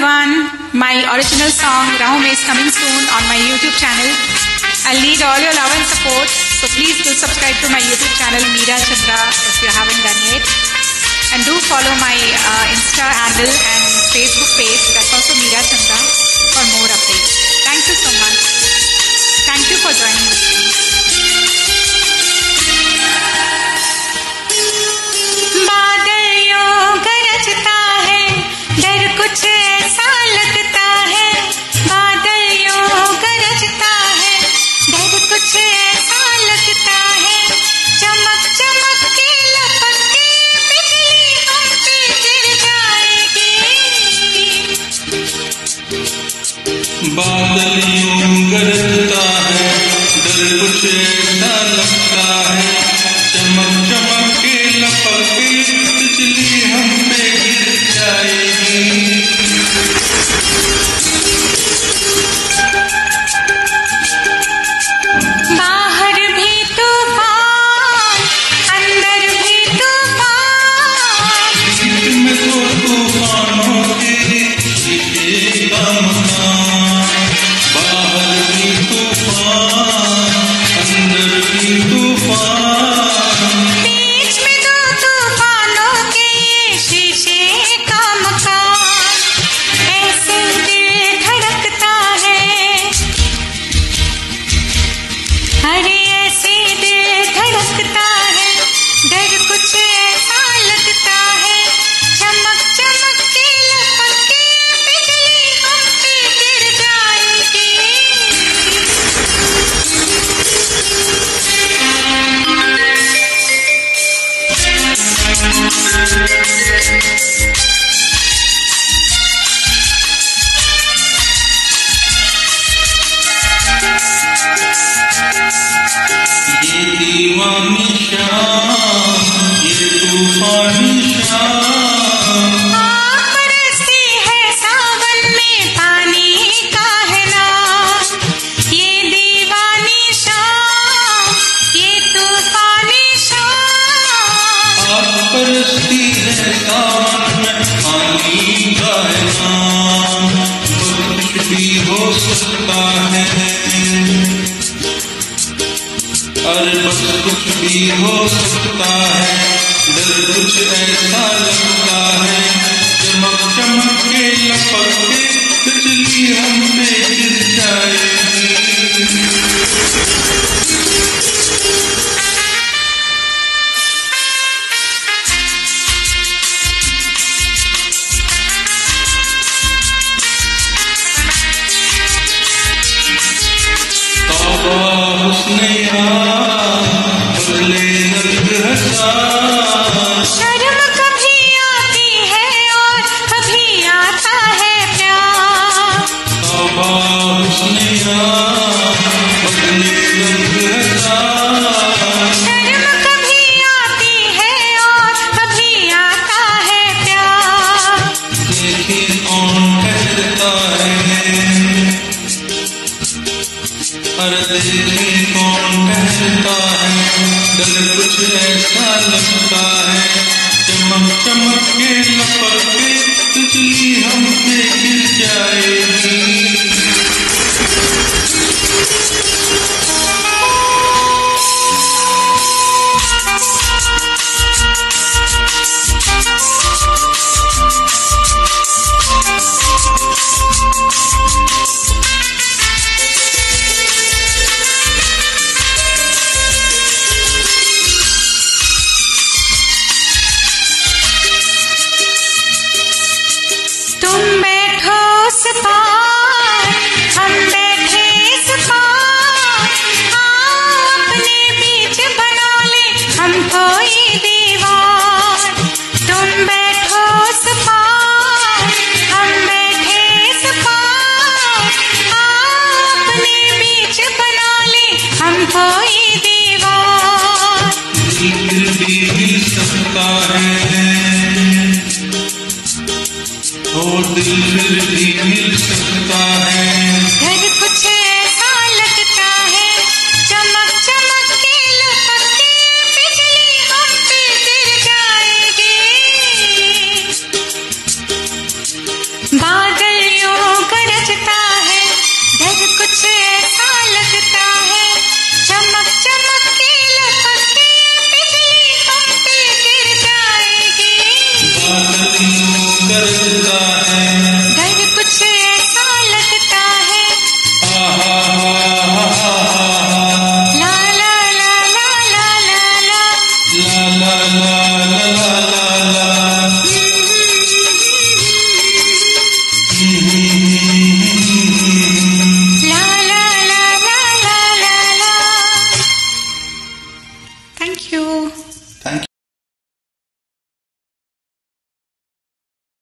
everyone. My original song Rahum is coming soon on my YouTube channel. I'll need all your love and support. So please do subscribe to my YouTube channel Meera Chandra if you haven't done yet. And do follow my uh, Insta handle and Facebook page. That's also Meera Chandra for more updates. Thank you so बादल धड़कता है, डर कुछ ऐसा लगता है। चमक चमक के लपके बिजली हम पे गिर जाएगी। भी हो सकता है बस कुछ भी हो सकता है। दिल कुछ ऐसा लगता कौन ठहरता है? डर कुछ ऐसा लगता है चमक चमक के लपक के तुझली हम पे दिल मिल सकता है। गायन